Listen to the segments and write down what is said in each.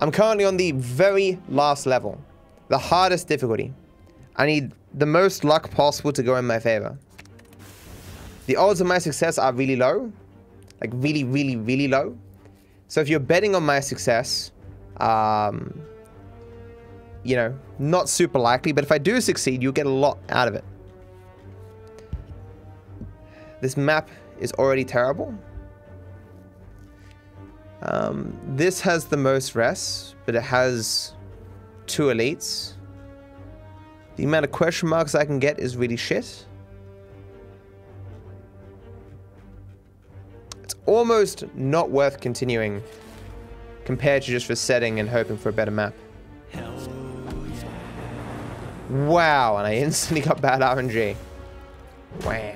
I'm currently on the very last level. The hardest difficulty. I need the most luck possible to go in my favor. The odds of my success are really low. Like really, really, really low. So if you're betting on my success, um, you know, not super likely, but if I do succeed, you'll get a lot out of it. This map is already terrible. Um, this has the most rests, but it has two elites. The amount of question marks I can get is really shit. It's almost not worth continuing compared to just resetting and hoping for a better map. Wow, and I instantly got bad RNG. Wow.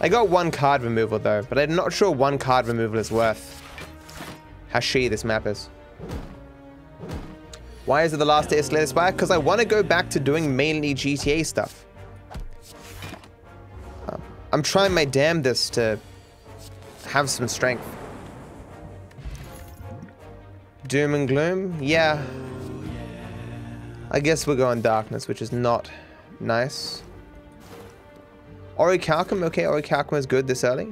I got one card removal though, but I'm not sure one card removal is worth how shitty this map is. Why is it the last day of Slay the Spire? Because I want to go back to doing mainly GTA stuff. Uh, I'm trying my damnedest to have some strength. Doom and Gloom? Yeah. I guess we're going Darkness, which is not nice. Orichalcum? Okay, Orichalcum is good this early.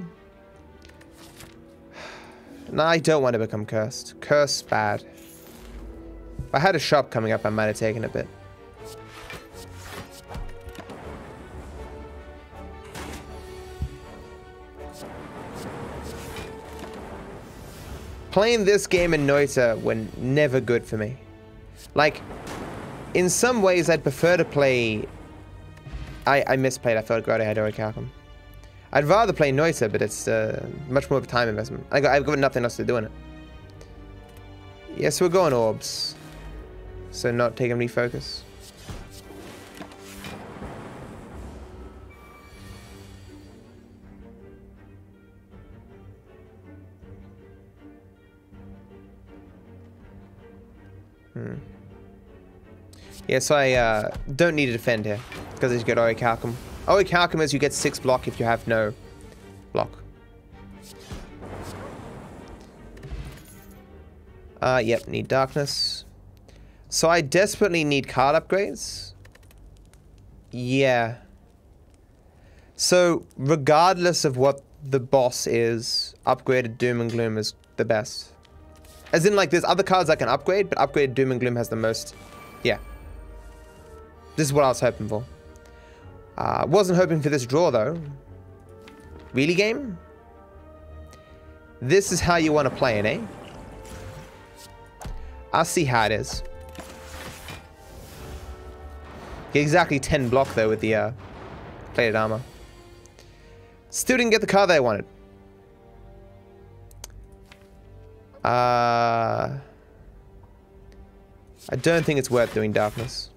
No, I don't want to become cursed. Curse bad. If I had a shop coming up, I might have taken a bit. Playing this game in Noita were never good for me. Like, in some ways, I'd prefer to play... I, I misplayed. I thought Grotto had Orichalcum. I'd rather play Noita, but it's uh, much more of a time investment. I I've got nothing else to do in it. Yes, we're going orbs. So not taking refocus. Hmm. Yeah, so I uh, don't need to defend here because he's got Orichalcum. Orichalcum is you get 6 block if you have no block. Uh, yep, need darkness. So I desperately need card upgrades. Yeah. So regardless of what the boss is, upgraded Doom and Gloom is the best. As in like there's other cards I can upgrade, but upgraded Doom and Gloom has the most. Yeah. This is what I was hoping for. Uh, wasn't hoping for this draw though. Really game? This is how you want to play it, eh? I'll see how it is. Get exactly 10 block though with the uh, plated armor. Still didn't get the card that I wanted. Uh, I don't think it's worth doing darkness.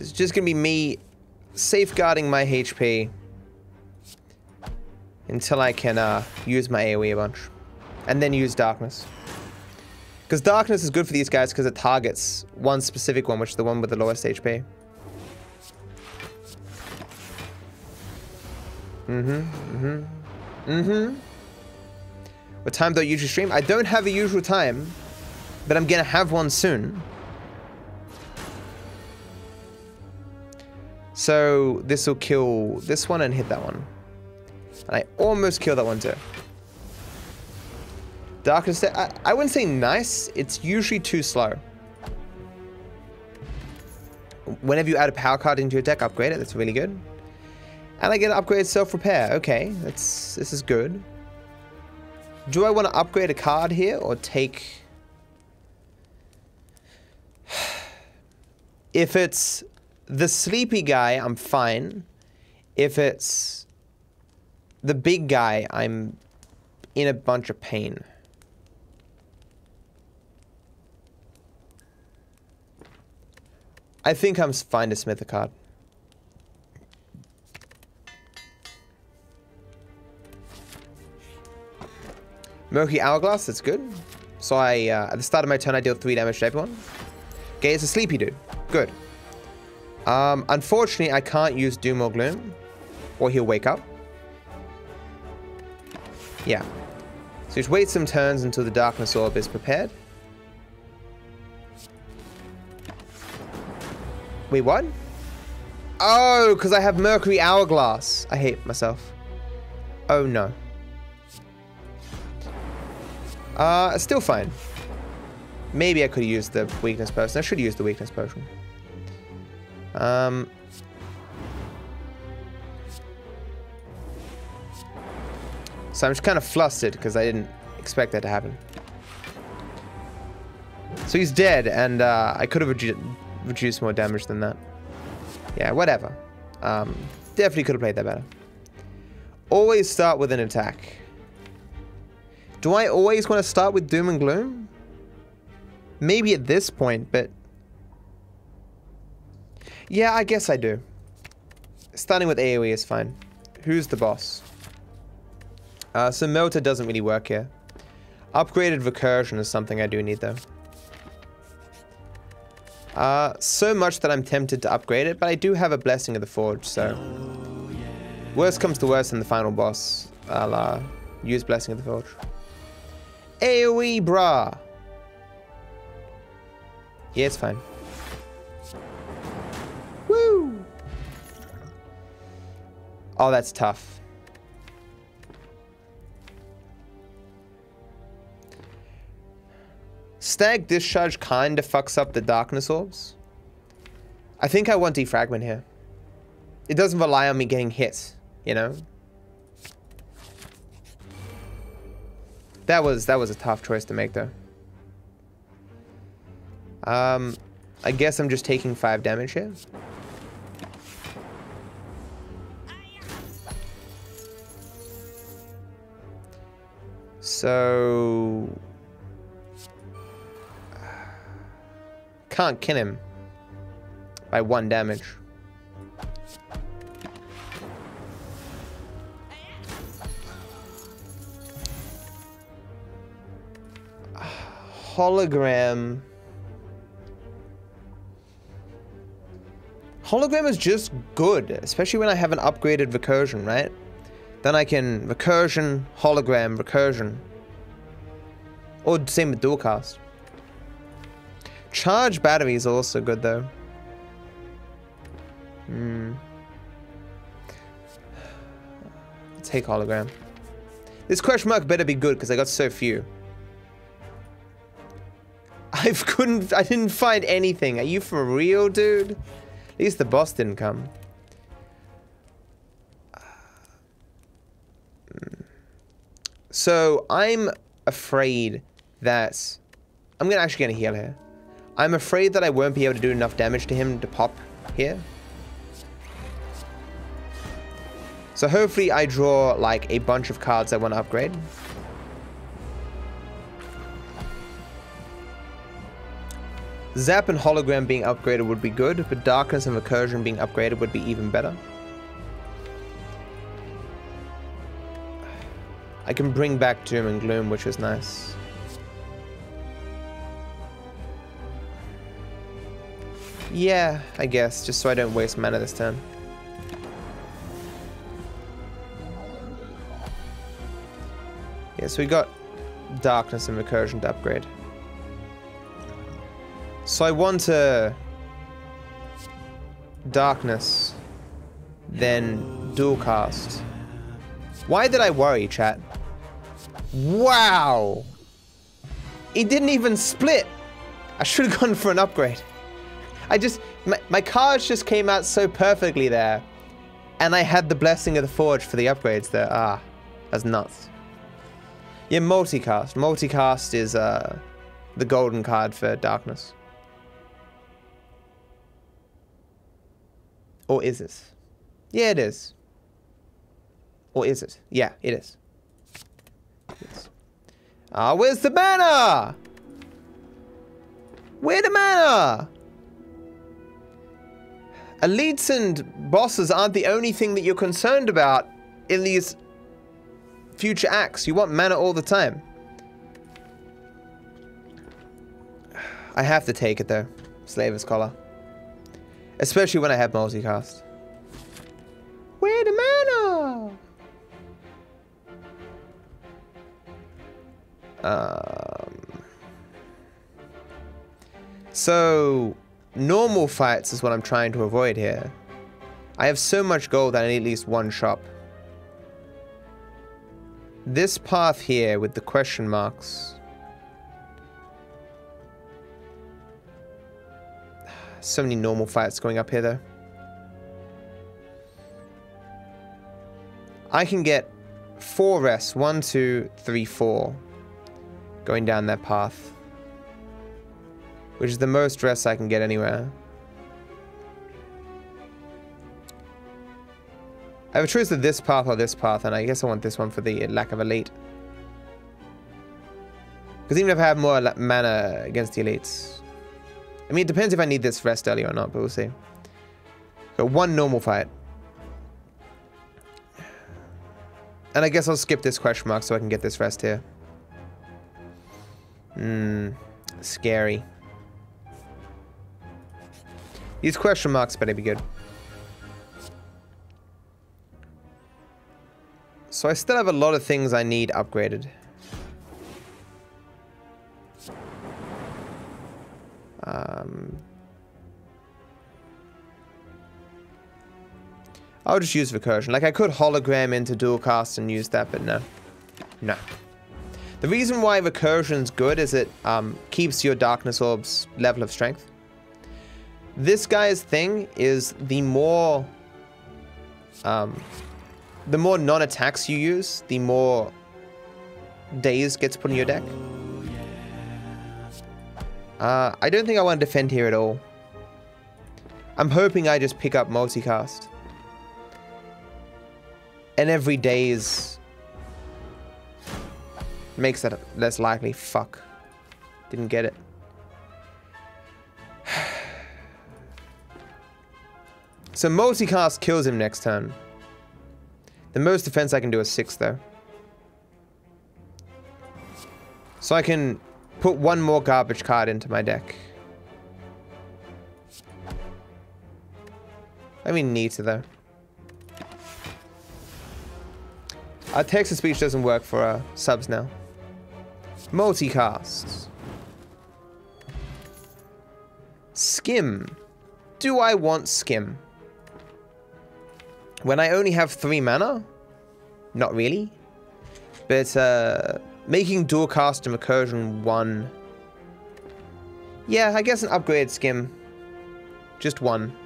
It's just going to be me safeguarding my HP until I can uh, use my AoE a bunch. And then use Darkness. Because Darkness is good for these guys because it targets one specific one, which is the one with the lowest HP. Mm-hmm, mm-hmm, mm-hmm. What time do I usually stream? I don't have a usual time, but I'm gonna have one soon. So this will kill this one and hit that one. And I almost killed that one too. Darkness, I, I wouldn't say nice, it's usually too slow. Whenever you add a power card into your deck, upgrade it, that's really good. And I get an upgrade self-repair, okay, that's, this is good. Do I want to upgrade a card here or take... If it's the sleepy guy, I'm fine. If it's the big guy, I'm in a bunch of pain. I think I'm fine to smith a card. Mercury Hourglass, that's good. So I, uh, at the start of my turn, I deal 3 damage to everyone. Okay, it's a sleepy dude. Good. Um, unfortunately, I can't use Doom or Gloom, or he'll wake up. Yeah. So just wait some turns until the Darkness Orb is prepared. Wait, what? Oh, because I have Mercury Hourglass. I hate myself. Oh, no. Uh, still fine. Maybe I could use the weakness potion. I should use the weakness potion. Um, so I'm just kind of flustered because I didn't expect that to happen. So he's dead, and uh, I could have redu reduced more damage than that. Yeah, whatever. Um, definitely could have played that better. Always start with an attack. Do I always want to start with Doom and Gloom? Maybe at this point, but... Yeah, I guess I do. Starting with AoE is fine. Who's the boss? Uh, so Melter doesn't really work here. Upgraded Recursion is something I do need though. Uh, so much that I'm tempted to upgrade it, but I do have a Blessing of the Forge, so... Worst comes to worst in the final boss, I'll uh, use Blessing of the Forge. AoE, brah! Yeah, it's fine. Oh, that's tough. Static Discharge kinda fucks up the Darkness Orbs. I think I want Defragment here. It doesn't rely on me getting hit, you know? That was that was a tough choice to make though. Um, I guess I'm just taking five damage here. So... Can't kill him by one damage. Hologram... Hologram is just good, especially when I have an upgraded recursion, right? Then I can recursion, hologram, recursion. Or same with dual cast. Charge battery is also good though. Hmm. Take hologram. This question mark better be good because I got so few. I couldn't, I didn't find anything. Are you for real, dude? At least the boss didn't come. So I'm afraid that I'm gonna actually gonna heal here. I'm afraid that I won't be able to do enough damage to him to pop here. So hopefully I draw like a bunch of cards I want to upgrade. Zap and Hologram being upgraded would be good, but Darkness and Recursion being upgraded would be even better. I can bring back Doom and Gloom, which is nice. Yeah, I guess, just so I don't waste mana this turn. Yeah, so we got Darkness and Recursion to upgrade. So I want to darkness, then dual cast. Why did I worry, chat? Wow! It didn't even split. I should have gone for an upgrade. I just, my, my cards just came out so perfectly there. And I had the blessing of the forge for the upgrades there. Ah, that's nuts. Yeah, multicast. Multicast is uh, the golden card for darkness. Or is it? Yeah, it is. Or is it? Yeah, it is. Yes. Ah, where's the banner? Where the mana? Elites and bosses aren't the only thing that you're concerned about in these future acts. You want mana all the time. I have to take it though. Slaver's Collar. Especially when I have multicast. Where the mana? Um, so, normal fights is what I'm trying to avoid here. I have so much gold that I need at least one shop. This path here with the question marks. So many normal fights going up here though. I can get four rests. One, two, three, four. Going down that path. Which is the most rest I can get anywhere. I have a choice of this path or this path, and I guess I want this one for the lack of elite. Because even if I have more mana against the elites... I mean, it depends if I need this rest early or not, but we'll see. Got one normal fight. And I guess I'll skip this question mark so I can get this rest here. Hmm, scary. These question marks better be good. So I still have a lot of things I need upgraded. Um, I'll just use recursion. Like, I could hologram into dual cast and use that, but no. No. The reason why recursion's good is it um, keeps your darkness orb's level of strength. This guy's thing is the more... Um, the more non-attacks you use, the more Dazed gets put in your deck. Uh, I don't think I want to defend here at all. I'm hoping I just pick up multicast. And every day is... Makes that less likely. Fuck. Didn't get it. so multicast kills him next turn. The most defense I can do is 6 though. So I can put one more garbage card into my deck. I mean need to though. Our text-to-speech doesn't work for uh, subs now. Multicasts. Skim. Do I want Skim? When I only have three mana? Not really. But uh, making dual cast and recursion one. Yeah, I guess an upgrade skim. Just one.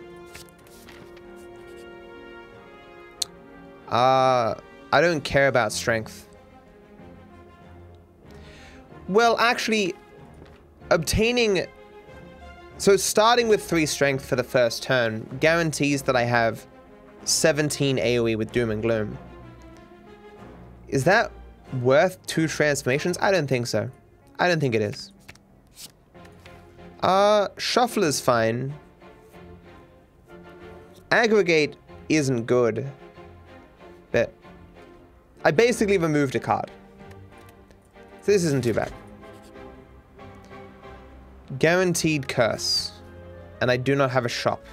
Uh, I don't care about strength. Well, actually, obtaining... So starting with 3 strength for the first turn guarantees that I have 17 AoE with Doom and Gloom. Is that worth two transformations? I don't think so. I don't think it is. Uh, Shuffle is fine. Aggregate isn't good. But I basically removed a card. So this isn't too bad. Guaranteed Curse. And I do not have a shop.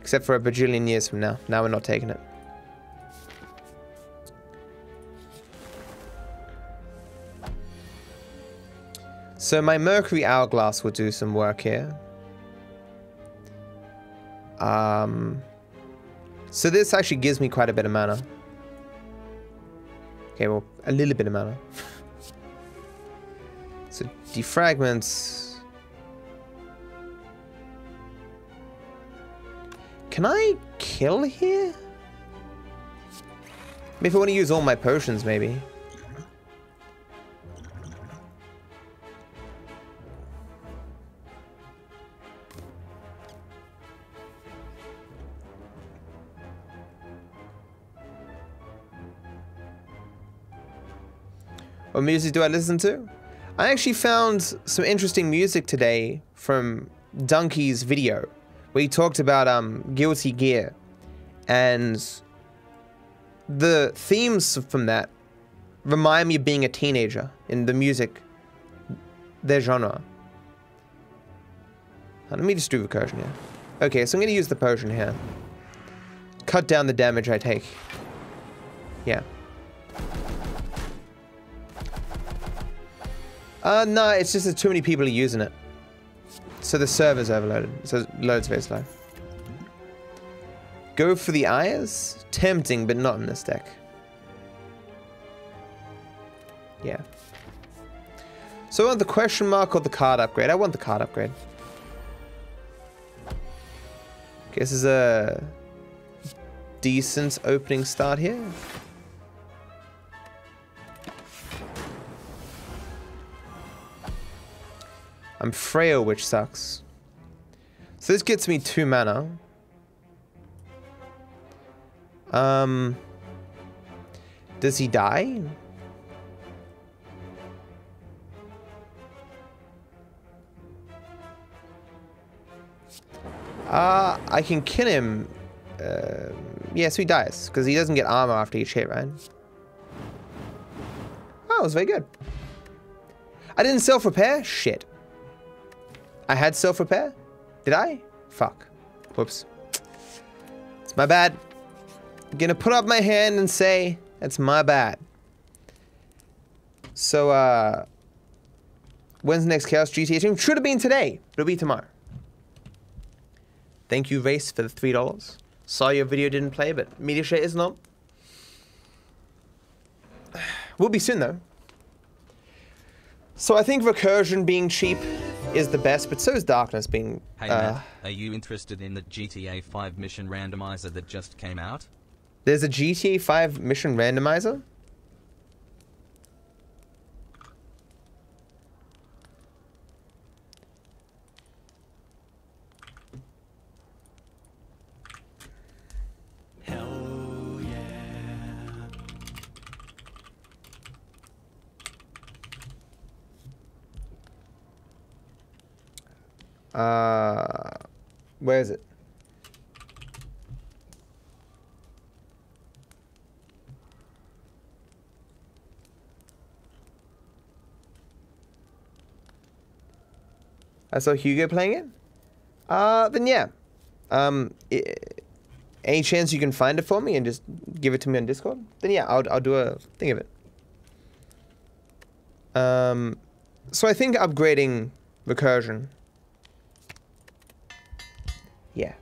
Except for a bajillion years from now. Now we're not taking it. So my Mercury Hourglass will do some work here. Um, so this actually gives me quite a bit of mana. Okay, well, a little bit of mana. defragments Can I kill here? If I want to use all my potions, maybe. What music do I listen to? I actually found some interesting music today from Donkey's video where he talked about um, Guilty Gear, and the themes from that remind me of being a teenager in the music, their genre. Let me just do recursion here. Okay, so I'm going to use the potion here. Cut down the damage I take. Yeah. Uh, no, it's just that too many people are using it. So the server's overloaded. So loads very slow. Go for the eyes? Tempting, but not in this deck. Yeah. So I want the question mark or the card upgrade? I want the card upgrade. Okay, this is a decent opening start here. I'm frail, which sucks. So this gets me two mana. Um, does he die? Uh, I can kill him. Uh, yeah, so he dies, because he doesn't get armor after each hit, right? Oh, it was very good. I didn't self-repair? Shit. I had self-repair? Did I? Fuck. Whoops. It's my bad. I'm gonna put up my hand and say, that's my bad. So, uh... When's the next Chaos GTA stream? Should have been today. It'll be tomorrow. Thank you, Race, for the $3. Saw your video didn't play, but Media Share is not. Will be soon, though. So I think Recursion being cheap is the best, but so is Darkness being... Hey, uh, Matt, are you interested in the GTA 5 mission randomizer that just came out? There's a GTA 5 mission randomizer? Uh, where is it? I saw Hugo playing it. Uh, then yeah. Um, i any chance you can find it for me and just give it to me on Discord? Then yeah, I'll I'll do a thing of it. Um, so I think upgrading recursion yeah.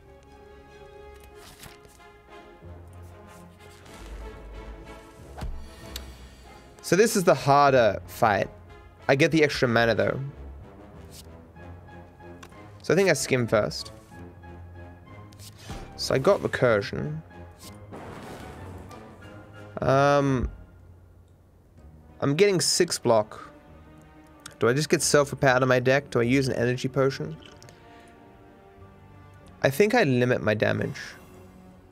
So this is the harder fight. I get the extra mana though. So I think I skim first. So I got recursion. Um, I'm getting six block. Do I just get self-repair out of my deck? Do I use an energy potion? I think I limit my damage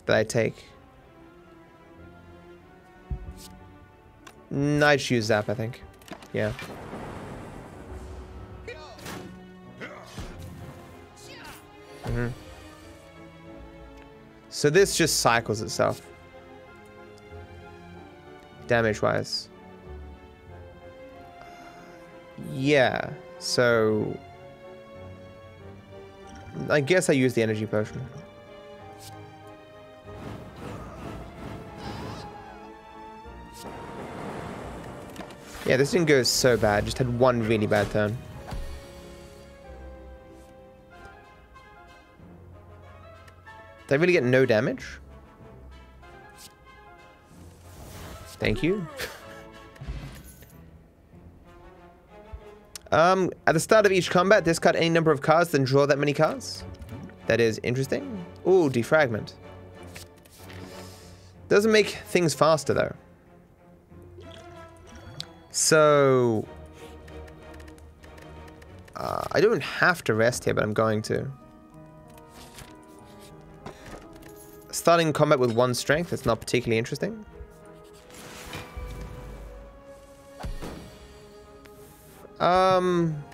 that I take. Night Shoe Zap, I think. Yeah. Mm -hmm. So this just cycles itself. Damage-wise. Yeah, so... I guess I use the energy potion. Yeah, this didn't go so bad. Just had one really bad turn. Did I really get no damage? Thank you. Um, at the start of each combat, discard any number of cards, then draw that many cards. That is interesting. Ooh, defragment. Doesn't make things faster, though. So... Uh, I don't have to rest here, but I'm going to. Starting combat with one strength, that's not particularly interesting. Um,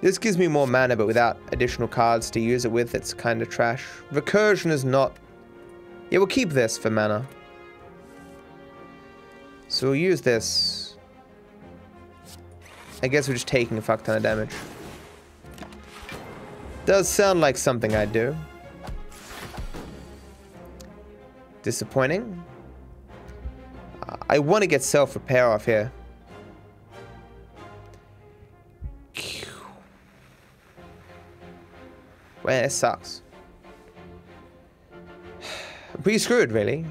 this gives me more mana, but without additional cards to use it with, it's kind of trash. Recursion is not... Yeah, we'll keep this for mana. So we'll use this. I guess we're just taking a fuck ton of damage. Does sound like something I'd do. Disappointing. I want to get self-repair off here. Well, it sucks. Pretty screwed, really.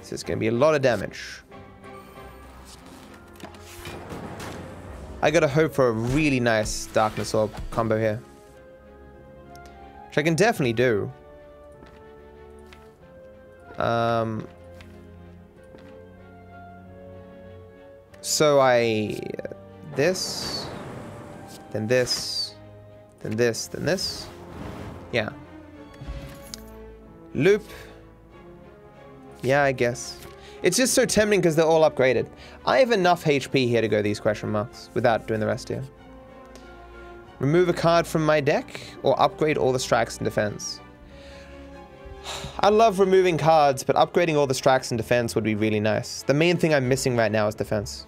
This is going to be a lot of damage. I gotta hope for a really nice Darkness Orb combo here. Which I can definitely do. Um, so I... This, then this, then this, then this. Yeah. Loop. Yeah, I guess. It's just so tempting because they're all upgraded. I have enough HP here to go these question marks without doing the rest here. Remove a card from my deck or upgrade all the strikes and defense. I love removing cards, but upgrading all the strikes and defense would be really nice. The main thing I'm missing right now is defense.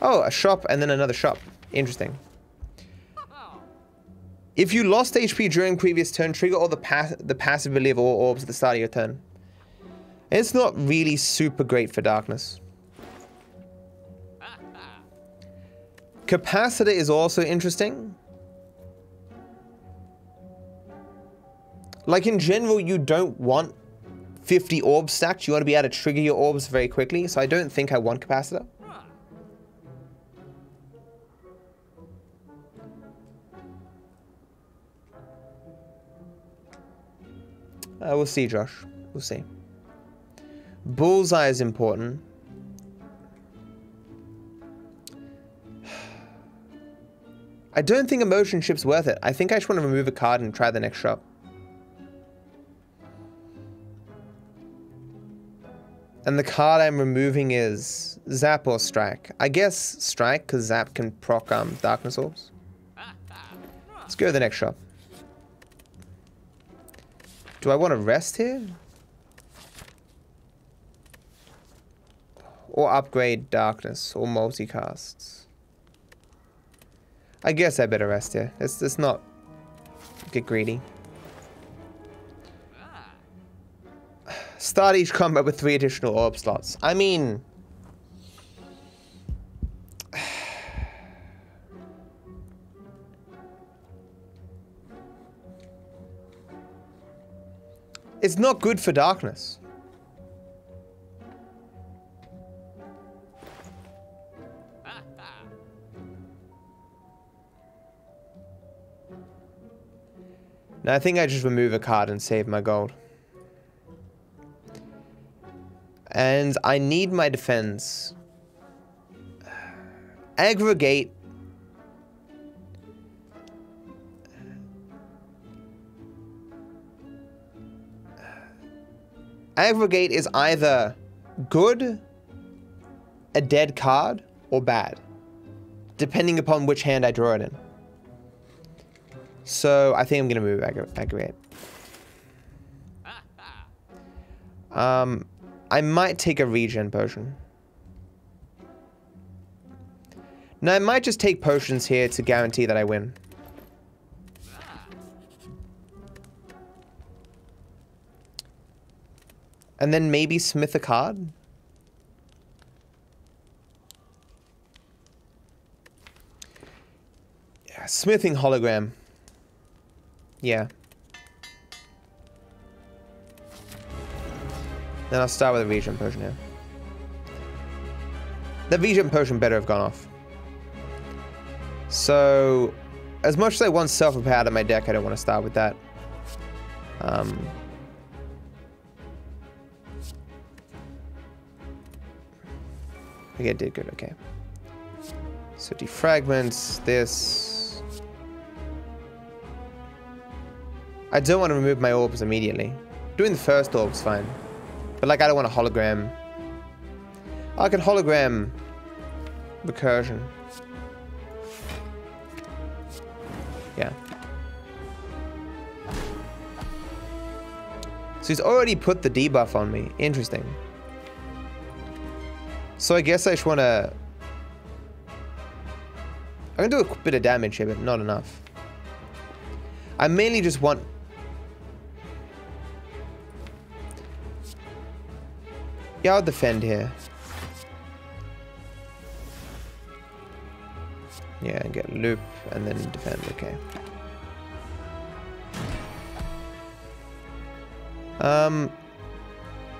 Oh, a shop and then another shop. Interesting. If you lost HP during previous turn, trigger all the, pass the passive ability of all orbs at the start of your turn. It's not really super great for darkness. Capacitor is also interesting. Like in general, you don't want 50 orbs stacked. You want to be able to trigger your orbs very quickly. So I don't think I want capacitor. Uh, we'll see, Josh. We'll see. Bullseye is important. I don't think emotion chip's worth it. I think I just want to remove a card and try the next shop. And the card I'm removing is Zap or Strike. I guess Strike, because Zap can proc um, Darkness Orbs. Let's go to the next shop. Do I want to rest here? Or upgrade darkness or multicasts? I guess I better rest here. Let's, let's not get greedy. Start each combat with three additional orb slots. I mean... It's not good for darkness. Now I think I just remove a card and save my gold. And I need my defense. Aggregate Aggregate is either good, a dead card, or bad. Depending upon which hand I draw it in. So I think I'm going to move aggr Aggregate. Um, I might take a regen potion. Now I might just take potions here to guarantee that I win. And then maybe smith a card? Smithing hologram. Yeah. Then I'll start with a Vision potion here. The Vision potion better have gone off. So, as much as I want out of my deck, I don't want to start with that. Um, Okay, I did good, okay. So defragments, this. I don't want to remove my orbs immediately. Doing the first orb's fine. But like I don't want a hologram. I can hologram recursion. Yeah. So he's already put the debuff on me. Interesting. So I guess I just want to... I can do a bit of damage here, but not enough. I mainly just want... Yeah, I'll defend here. Yeah, and get loop and then defend, okay. Um,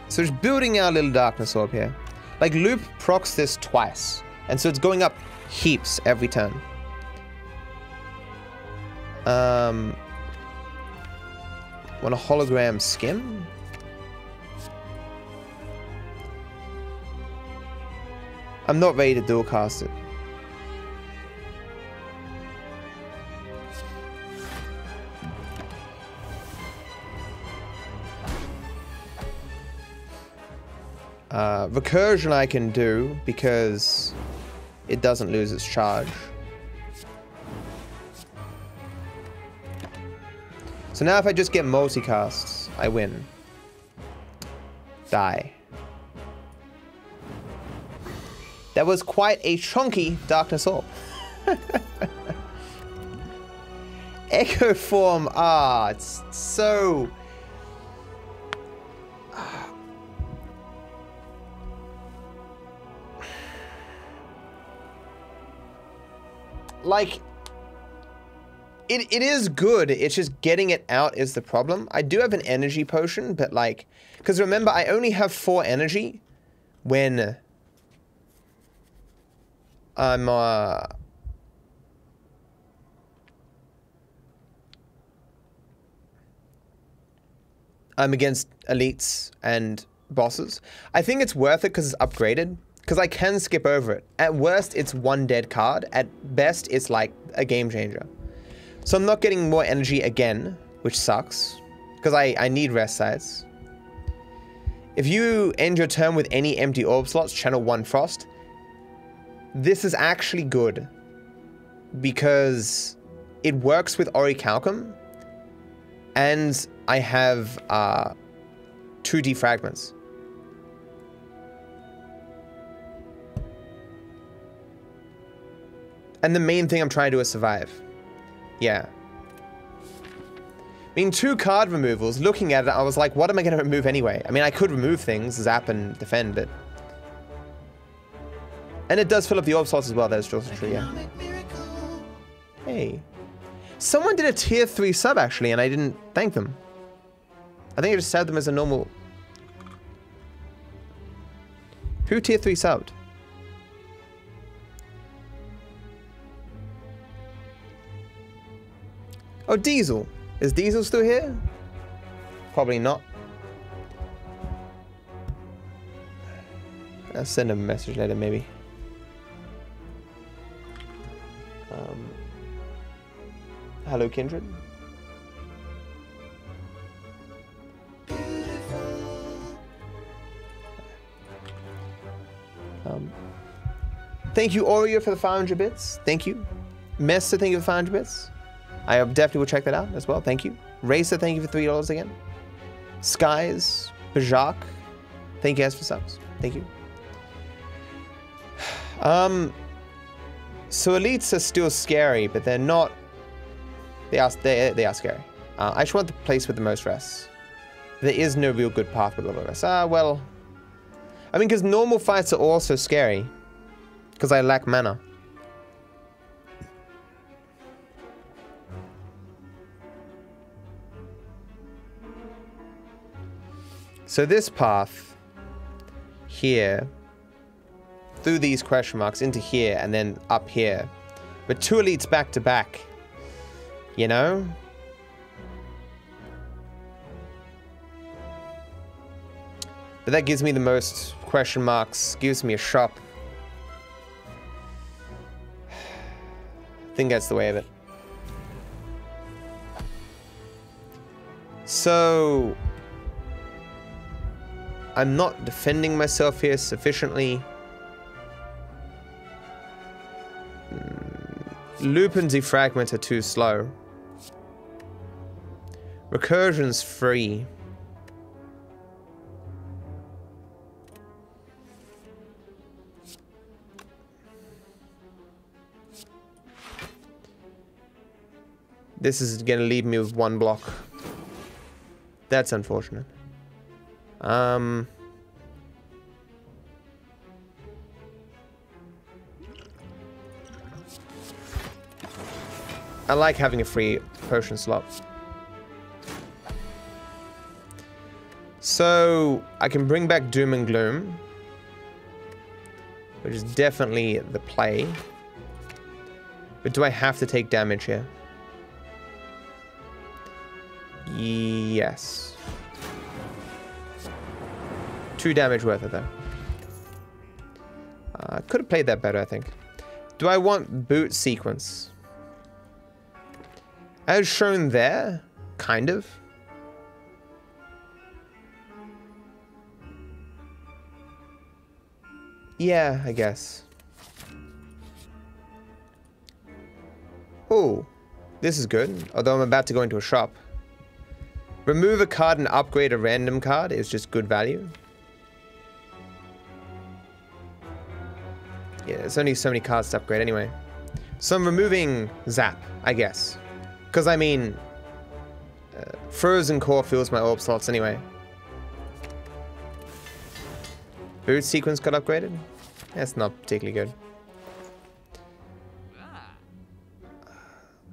so just building our little darkness orb here. Like loop procs this twice. And so it's going up heaps every turn. Um, want a hologram skim? I'm not ready to dual cast it. Uh, recursion I can do because it doesn't lose its charge. So now if I just get multicasts, I win. Die. That was quite a chunky Darkness Orb. Echo form, ah, it's so... Like, it, it is good. It's just getting it out is the problem. I do have an energy potion, but like, because remember, I only have four energy when I'm, uh, I'm against elites and bosses. I think it's worth it because it's upgraded. Because I can skip over it. At worst, it's one dead card. At best, it's like a game changer. So I'm not getting more energy again, which sucks. Because I, I need rest sites. If you end your turn with any empty orb slots, channel 1 Frost. This is actually good. Because it works with Orichalcum. And I have uh, two defragments. And the main thing I'm trying to do is survive. Yeah. I mean, two card removals, looking at it, I was like, what am I going to remove anyway? I mean, I could remove things, zap and defend, but... And it does fill up the orb slots as well, that's also true, yeah. Hey. Someone did a tier 3 sub, actually, and I didn't thank them. I think I just said them as a normal... Who tier 3 subbed? Oh, Diesel. Is Diesel still here? Probably not. I'll send him a message later, maybe. Hello, Kindred. Um, thank you, Oreo, for the 500 bits. Thank you. Mester, thank you for 500 bits. I definitely will check that out as well. Thank you. Racer, thank you for three dollars again. Skies, Bajak, thank you guys for subs. Thank you. Um, so elites are still scary, but they're not. They are they, they are scary. Uh, I just want the place with the most rests. There is no real good path with a lot of rests. Ah, well. I mean, because normal fights are also scary. Because I lack mana. So this path here, through these question marks into here and then up here, but two elites back to back, you know? But that gives me the most question marks, gives me a shop. I think that's the way of it. So, I'm not defending myself here sufficiently. Mm, Loop and are too slow. Recursion's free. This is going to leave me with one block. That's unfortunate. Um... I like having a free potion slot. So, I can bring back Doom and Gloom. Which is definitely the play. But do I have to take damage here? Yes. Two damage worth of though. I uh, could have played that better, I think. Do I want boot sequence? As shown there, kind of. Yeah, I guess. Oh, this is good, although I'm about to go into a shop. Remove a card and upgrade a random card is just good value. Yeah, there's only so many cards to upgrade anyway. So I'm removing Zap, I guess. Because, I mean, uh, Frozen Core fills my orb slots anyway. Boot sequence got upgraded? That's not particularly good.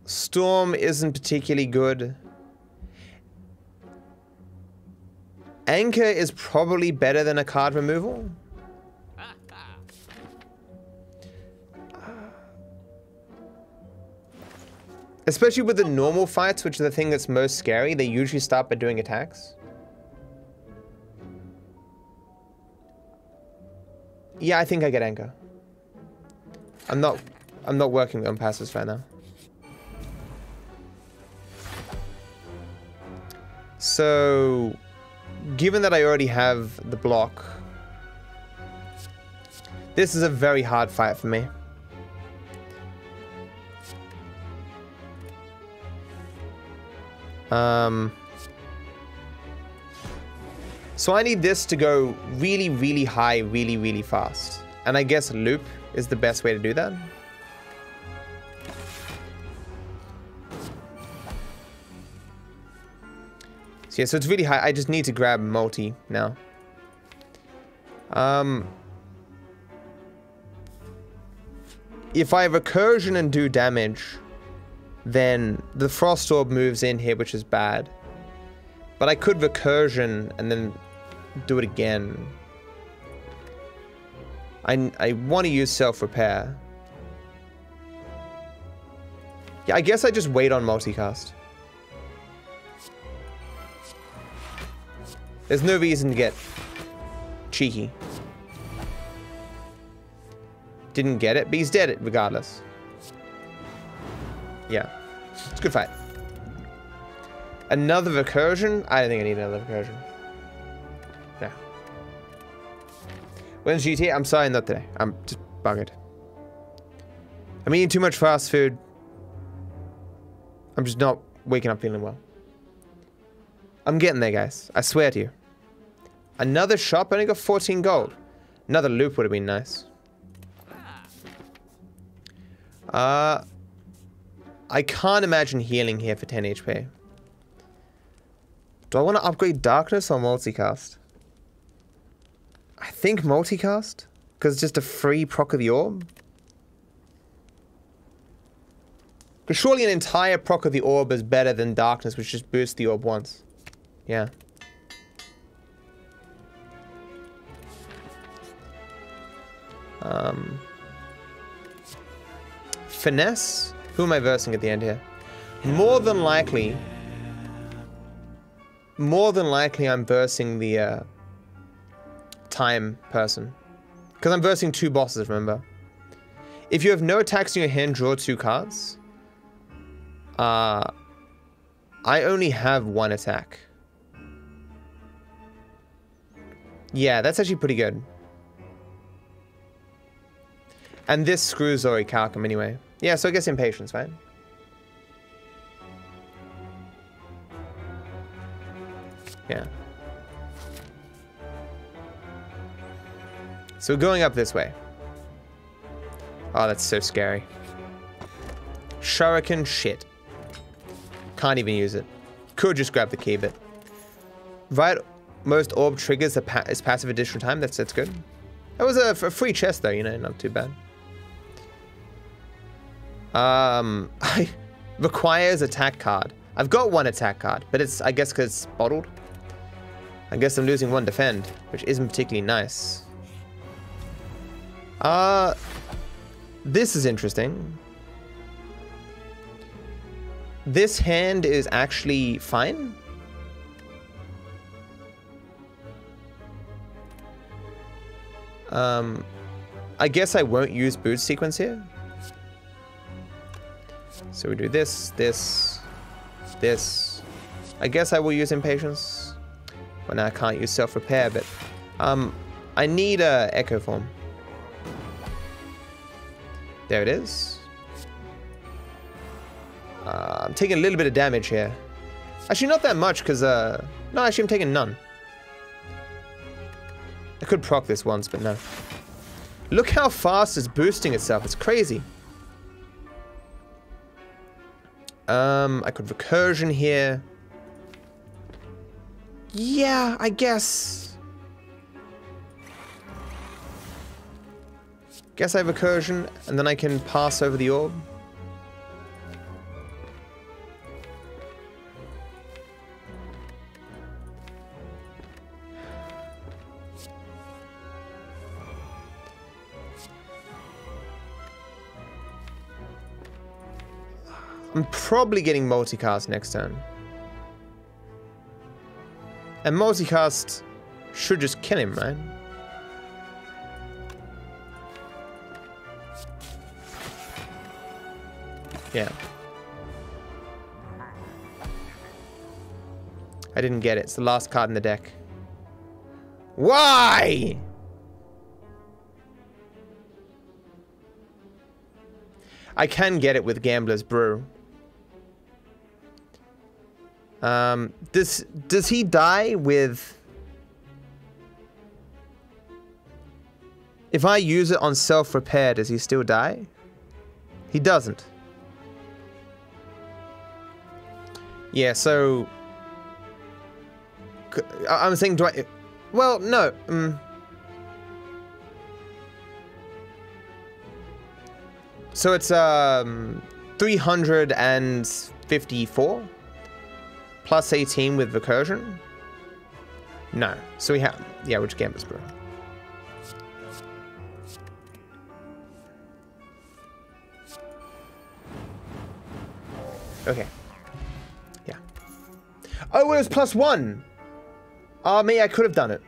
Storm isn't particularly good. Anchor is probably better than a card removal. Especially with the normal fights, which are the thing that's most scary, they usually start by doing attacks. Yeah, I think I get Anchor. I'm not I'm not working on passes right now. So given that I already have the block, this is a very hard fight for me. Um, so I need this to go really, really high, really, really fast. And I guess loop is the best way to do that. So yeah, so it's really high. I just need to grab multi now. Um, if I recursion and do damage, then the Frost Orb moves in here, which is bad. But I could recursion and then do it again. I, I want to use self-repair. Yeah, I guess I just wait on multicast. There's no reason to get cheeky. Didn't get it, but he's dead regardless. Yeah. It's a good fight. Another recursion? I don't think I need another recursion. When's GTA? I'm sorry, not today. I'm just buggered. I'm eating too much fast food. I'm just not waking up feeling well. I'm getting there, guys. I swear to you. Another shop, only got 14 gold. Another loop would have been nice. Uh, I can't imagine healing here for 10 HP. Do I want to upgrade Darkness or Multicast? I think Multicast? Because it's just a free proc of the orb? Because surely an entire proc of the orb is better than Darkness, which just boosts the orb once. Yeah. Um, finesse? Who am I versing at the end here? More than likely... More than likely I'm versing the uh, time person. Because I'm versing two bosses, remember? If you have no attacks in your hand, draw two cards. Uh, I only have one attack. Yeah, that's actually pretty good. And this screws Orichalcum anyway. Yeah, so I guess impatience, right? Yeah. So going up this way. Oh, that's so scary. Shuriken shit. Can't even use it. Could just grab the key, but right. Most orb triggers pa is passive additional time. That's that's good. That was a, a free chest though, you know, not too bad. Um, I requires attack card. I've got one attack card, but it's I guess because it's bottled. I guess I'm losing one defend, which isn't particularly nice. Uh, this is interesting. This hand is actually fine. Um, I guess I won't use boot sequence here. So we do this, this, this. I guess I will use impatience when I can't use self-repair, but um, I need a echo form. There it is. Uh, I'm taking a little bit of damage here. Actually, not that much, because, uh... No, actually, I'm taking none. I could proc this once, but no. Look how fast it's boosting itself. It's crazy. Um, I could recursion here. Yeah, I guess. Guess I have a recursion, and then I can pass over the orb. I'm probably getting multicast next turn. And multicast should just kill him, right? Yeah. I didn't get it. It's the last card in the deck. Why? I can get it with Gambler's Brew. Um, does does he die with? If I use it on self-repair, does he still die? He doesn't. Yeah, so I'm saying, do I? Well, no. Um, so it's um 354 plus 18 with recursion. No. So we have yeah, which Gambler's Brew. Okay. Yeah. Oh, it was plus one. Oh, me, I could have done it.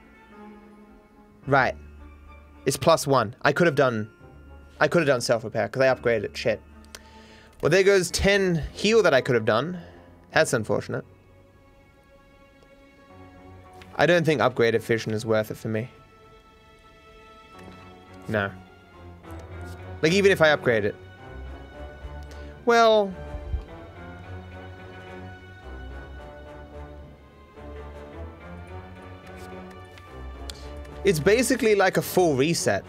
Right. It's plus one. I could have done... I could have done self-repair, because I upgraded it. Shit. Well, there goes 10 heal that I could have done. That's unfortunate. I don't think upgraded fission is worth it for me. No. Like, even if I upgrade it. Well... It's basically like a full reset.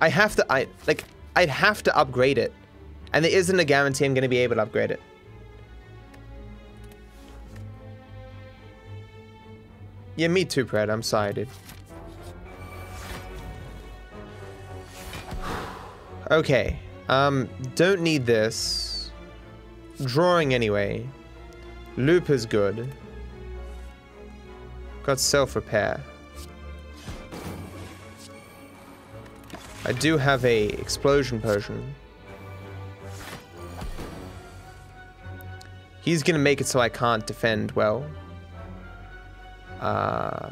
I have to, I, like, I'd have to upgrade it. And there isn't a guarantee I'm going to be able to upgrade it. Yeah, me too, Brad. I'm sorry, dude. Okay. Um, don't need this. Drawing anyway. Loop is good. Got self-repair. I do have a explosion potion. He's gonna make it so I can't defend well. Uh.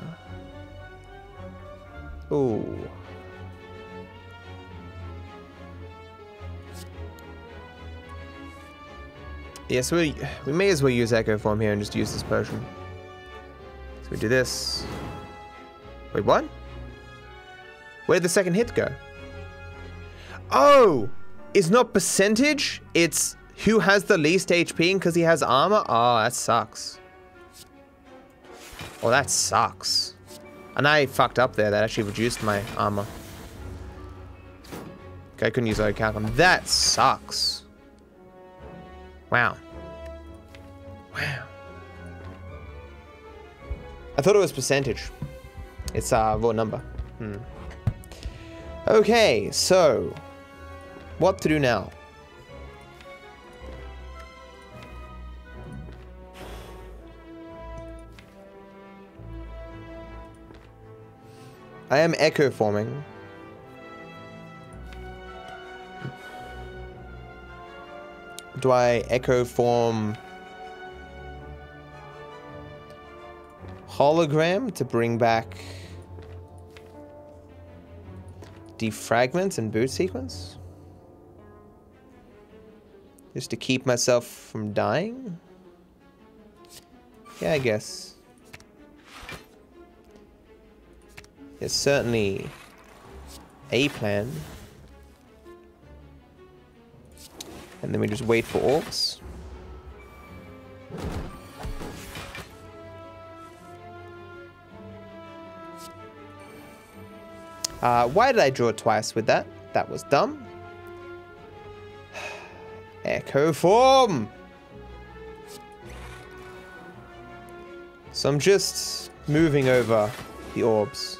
Ooh. Yeah, so we, we may as well use Echo Form here and just use this potion. So we do this. Wait, what? Where'd the second hit go? Oh! It's not percentage, it's who has the least HP because he has armor? Oh, that sucks. Oh, that sucks. And I fucked up there. That actually reduced my armor. Okay, I couldn't use Orichalcum. That sucks. Wow. Wow. I thought it was percentage. It's a uh, raw number. Hmm. Okay, so what to do now? I am echo forming. Do I echo form hologram to bring back defragment and boot sequence? Just to keep myself from dying? Yeah, I guess. It's certainly a plan. And then we just wait for orcs. Uh, why did I draw twice with that? That was dumb. Echo form! So I'm just moving over the orbs.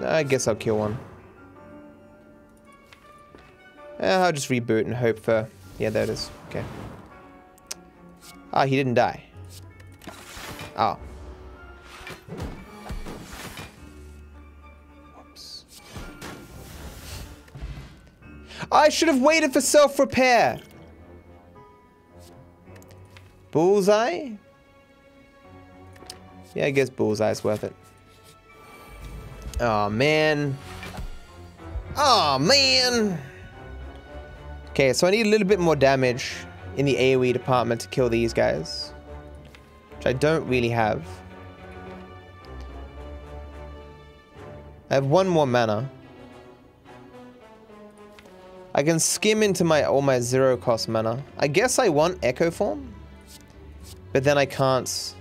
I guess I'll kill one. I'll just reboot and hope for... Yeah, there it is. Okay. Ah, he didn't die. Oh. Whoops. I should have waited for self-repair. Bullseye? Yeah, I guess Bullseye's worth it. Oh, man. Oh, man. Okay, so I need a little bit more damage in the AoE department to kill these guys. Which I don't really have. I have one more mana. I can skim into my all my zero cost mana. I guess I want Echo Form. But then I can't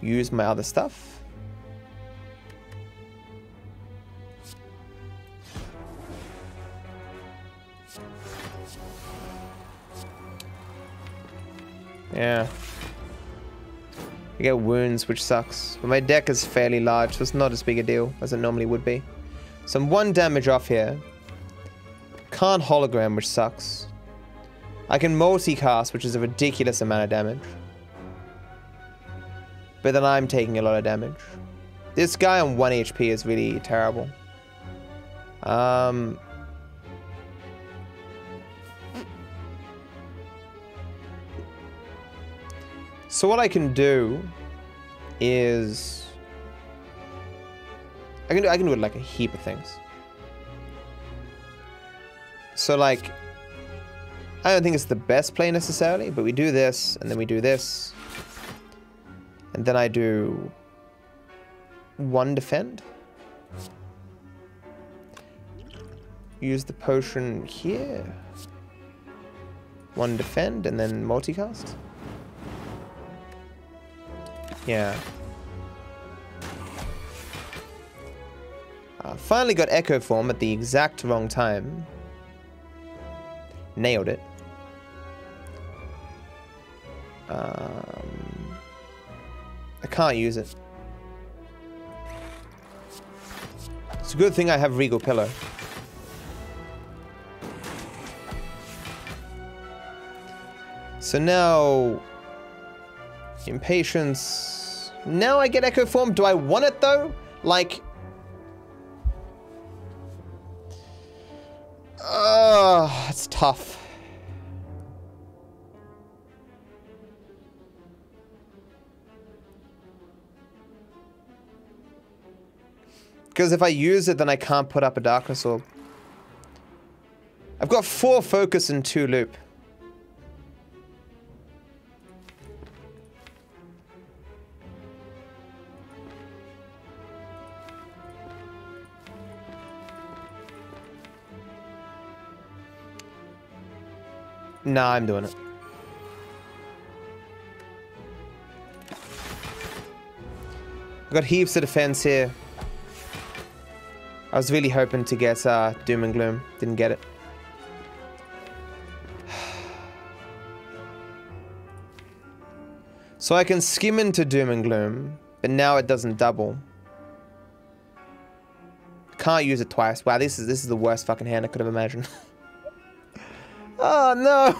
use my other stuff. Yeah. I get wounds, which sucks. But my deck is fairly large, so it's not as big a deal as it normally would be. So I'm one damage off here. Can't hologram, which sucks. I can multicast, which is a ridiculous amount of damage. But then I'm taking a lot of damage. This guy on 1 HP is really terrible. Um, So what I can do is I can do I can do like a heap of things. So like I don't think it's the best play necessarily, but we do this and then we do this. And then I do one defend. Use the potion here. One defend and then multicast. Yeah. Uh, finally got Echo Form at the exact wrong time. Nailed it. Um, I can't use it. It's a good thing I have Regal Pillow. So now... Impatience... Now I get Echo Form. Do I want it though? Like... Uh, it's tough. Because if I use it, then I can't put up a Darkness Orb. I've got four focus and two loop. Nah, I'm doing it. I got heaps of defense here. I was really hoping to get uh, Doom and Gloom. Didn't get it. So I can skim into Doom and Gloom, but now it doesn't double. Can't use it twice. Wow, this is this is the worst fucking hand I could have imagined. oh no!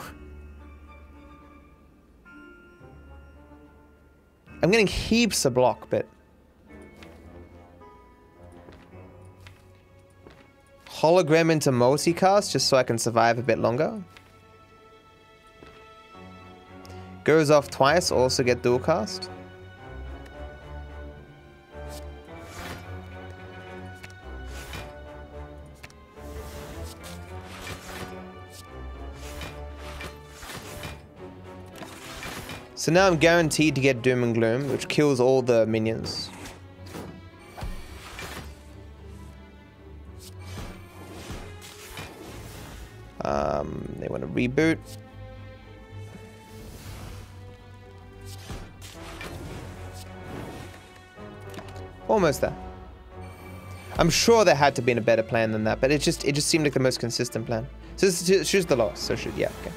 I'm getting heaps of block, but hologram into multicast just so I can survive a bit longer. Goes off twice, also get dual cast. So now I'm guaranteed to get Doom and Gloom, which kills all the minions. Um, they want to reboot. Almost there. I'm sure there had to be a better plan than that, but it just it just seemed like the most consistent plan. So this is the loss. So should yeah okay.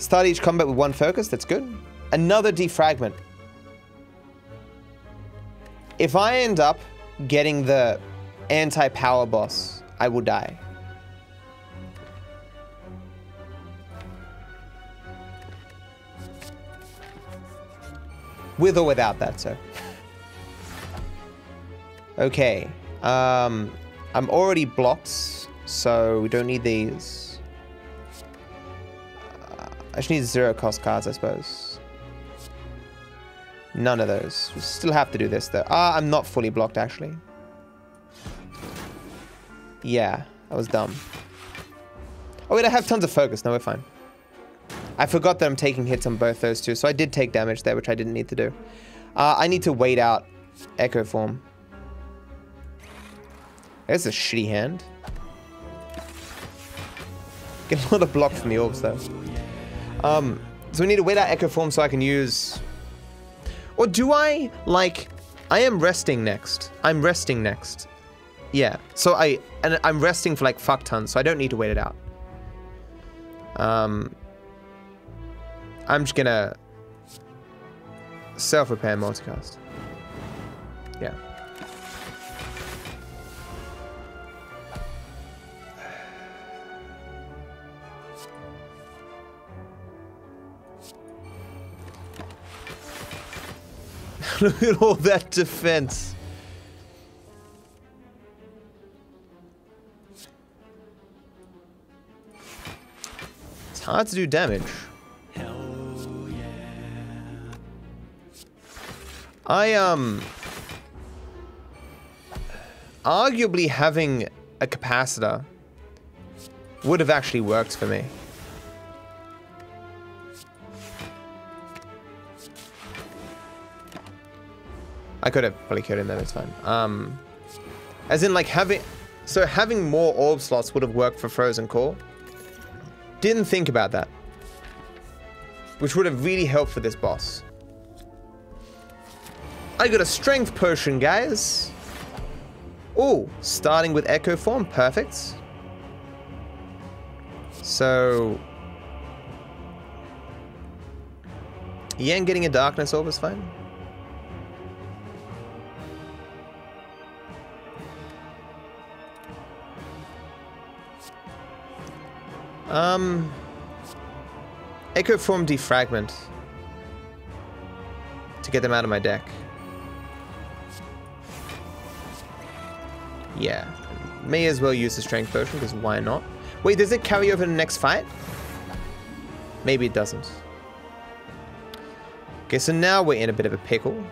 Start each combat with one focus. That's good. Another defragment. If I end up getting the anti-power boss, I will die. With or without that, so. Okay. Um, I'm already blocked, so we don't need these. I just need zero cost cards, I suppose. None of those. We still have to do this, though. Ah, I'm not fully blocked, actually. Yeah, that was dumb. Oh, wait, I have tons of focus. No, we're fine. I forgot that I'm taking hits on both those two, so I did take damage there, which I didn't need to do. Uh, I need to wait out Echo Form. That's a shitty hand. Get a lot of block from the orbs though. Um, so we need to wait out Echo Form so I can use... Or do I, like... I am resting next. I'm resting next. Yeah, so I... And I'm resting for like fuck tons, so I don't need to wait it out. Um... I'm just gonna... Self-repair multicast. Look at all that defense. It's hard to do damage. Hell yeah. I, um... Arguably having a capacitor would have actually worked for me. I could have probably killed him there, it's fine. Um, as in like having, so having more orb slots would have worked for Frozen Core. Didn't think about that. Which would have really helped for this boss. I got a strength potion, guys. Oh, starting with Echo Form, perfect. So... Yen getting a Darkness Orb is fine. Um, Echo Form Defragment to get them out of my deck. Yeah, may as well use the Strength Potion because why not? Wait, does it carry over to the next fight? Maybe it doesn't. Okay, so now we're in a bit of a pickle.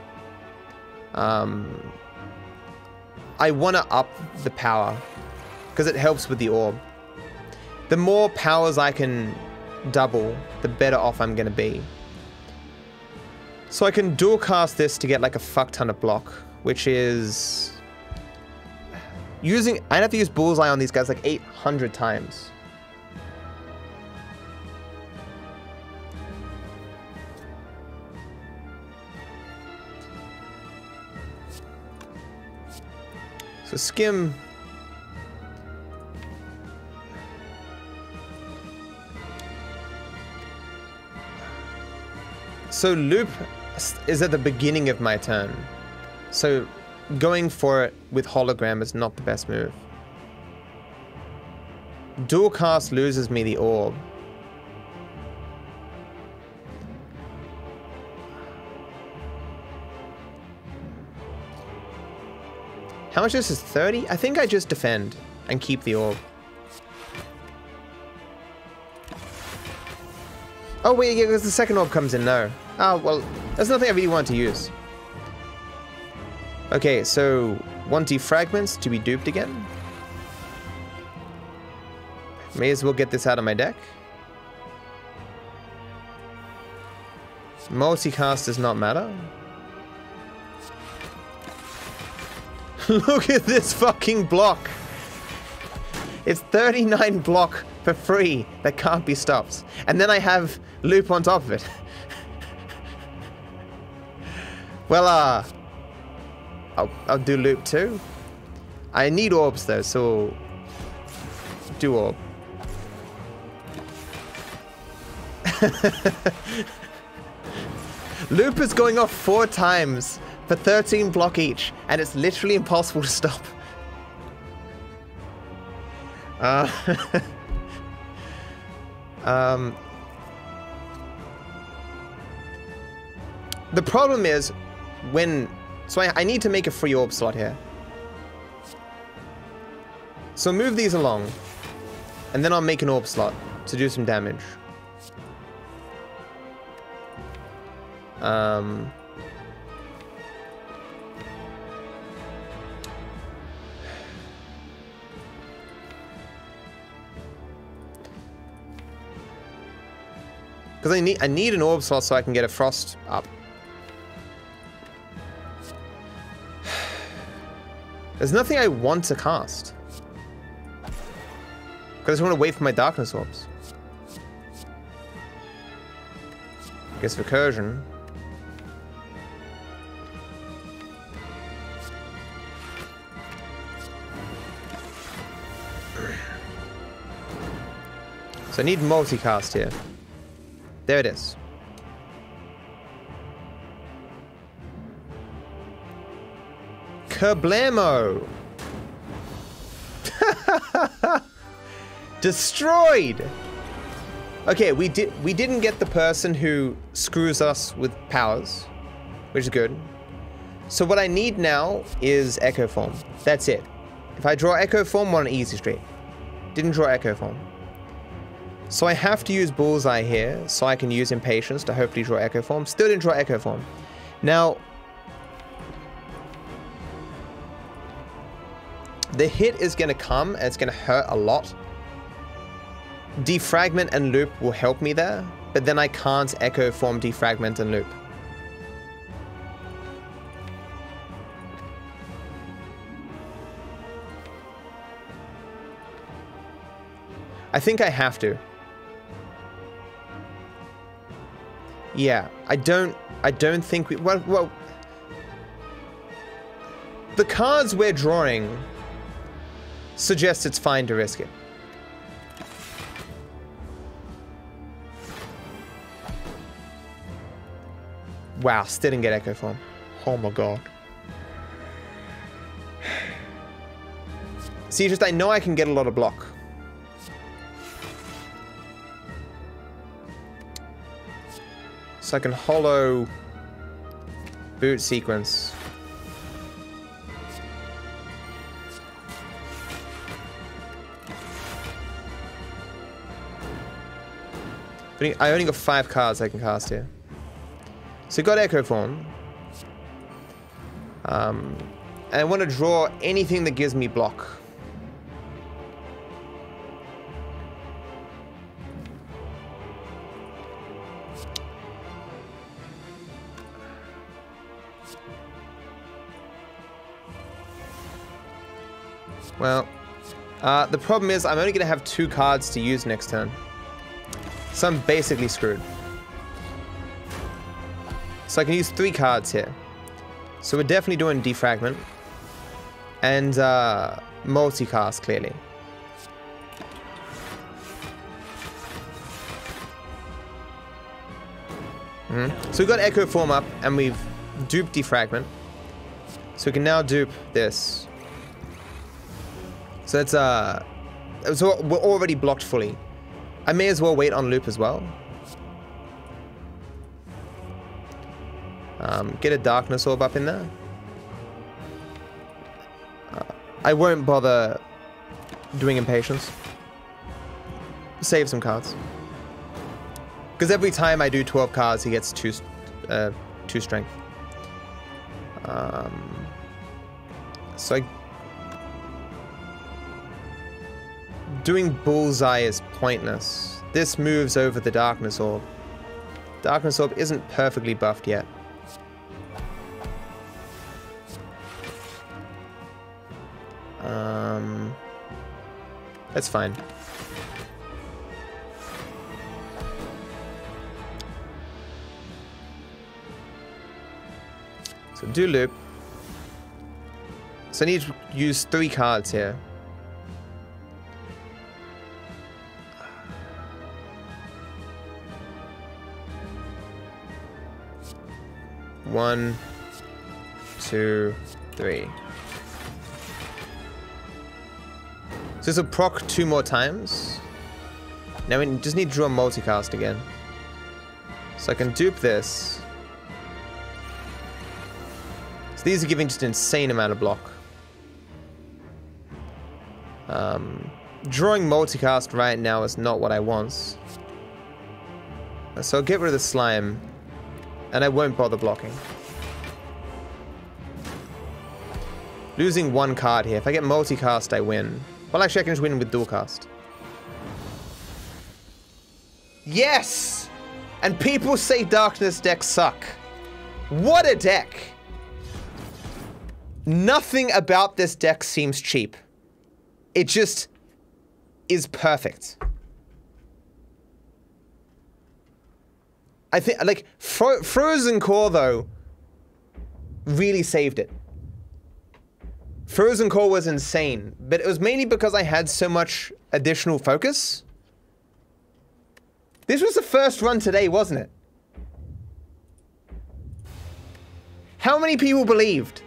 Um, I want to up the power because it helps with the orb the more powers I can double, the better off I'm going to be. So I can dual cast this to get like a fuck ton of block, which is using. I'd have to use Bullseye on these guys like 800 times. So skim So loop is at the beginning of my turn. So going for it with hologram is not the best move. Dual cast loses me the orb. How much is this? 30? I think I just defend and keep the orb. Oh wait, yeah, because the second orb comes in now. Oh, well, there's nothing I really want to use. Okay, so one defragments to be duped again. May as well get this out of my deck. Multicast does not matter. Look at this fucking block. It's 39 block for free that can't be stopped. And then I have loop on top of it. well, uh, I'll, I'll do loop two. I need orbs though, so do orb. loop is going off four times for 13 block each, and it's literally impossible to stop. Uh, um, the problem is when... So I, I need to make a free orb slot here. So move these along, and then I'll make an orb slot to do some damage. Um... Because I need I need an orb slot so I can get a frost up. There's nothing I want to cast. I just want to wait for my darkness orbs. I guess recursion. So I need multicast here. There it is. Kablamo! Destroyed! Okay, we did we didn't get the person who screws us with powers, which is good. So what I need now is Echo Form. That's it. If I draw Echo Form, we're on easy street. Didn't draw Echo Form. So I have to use Bullseye here, so I can use Impatience to hopefully draw Echo Form. Still didn't draw Echo Form. Now, the hit is going to come, and it's going to hurt a lot. Defragment and Loop will help me there, but then I can't Echo Form Defragment and Loop. I think I have to. Yeah, I don't. I don't think we. Well, well. The cards we're drawing suggest it's fine to risk it. Wow, still didn't get Echo Form. Oh my god. See, just I know I can get a lot of block. So I can hollow boot sequence. I only got five cards I can cast here. So got Echo Form. Um, and I want to draw anything that gives me block. Well, uh, the problem is I'm only going to have two cards to use next turn. So I'm basically screwed. So I can use three cards here. So we're definitely doing defragment. and uh, multicast clearly. Mhm. So we've got Echo Form up, and we've duped Defragment. So we can now dupe this. So it's uh, so we're already blocked fully. I may as well wait on loop as well. Um, get a darkness orb up in there. Uh, I won't bother doing impatience. Save some cards. Because every time I do 12 cards, he gets two, uh, two strength. Um, so I doing bullseye is pointless. This moves over the darkness orb. Darkness orb isn't perfectly buffed yet. Um, that's fine. So do loop. So I need to use three cards here. One, two, three. So this will proc two more times. Now we just need to draw a multicast again. So I can dupe this. So these are giving just an insane amount of block. Um, drawing multicast right now is not what I want. So I'll get rid of the slime. And I won't bother blocking. Losing one card here. If I get multicast, I win. Well, actually, I can just win with dual cast. Yes! And people say Darkness decks suck. What a deck! Nothing about this deck seems cheap. It just is perfect. I think, like, Fro Frozen Core, though, really saved it. Frozen Core was insane, but it was mainly because I had so much additional focus. This was the first run today, wasn't it? How many people believed?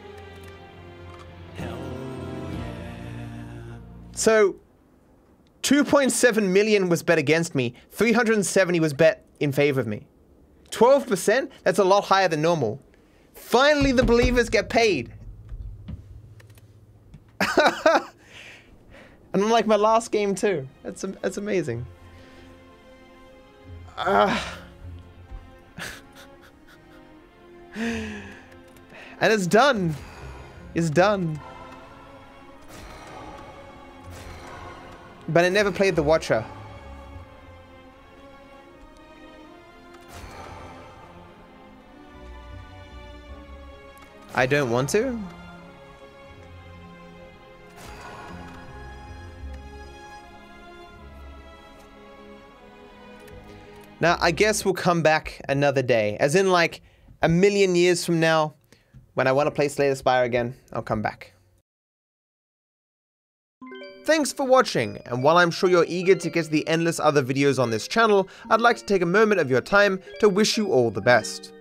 So, 2.7 million was bet against me, 370 was bet in favor of me. 12%? That's a lot higher than normal. Finally, the believers get paid. and unlike my last game too. That's that's amazing. Ah. and it's done. It's done. But I never played the Watcher. I don't want to? Now, I guess we'll come back another day. As in, like, a million years from now, when I want to play Slay the Spire again, I'll come back. Thanks for watching, and while I'm sure you're eager to get the endless other videos on this channel, I'd like to take a moment of your time to wish you all the best.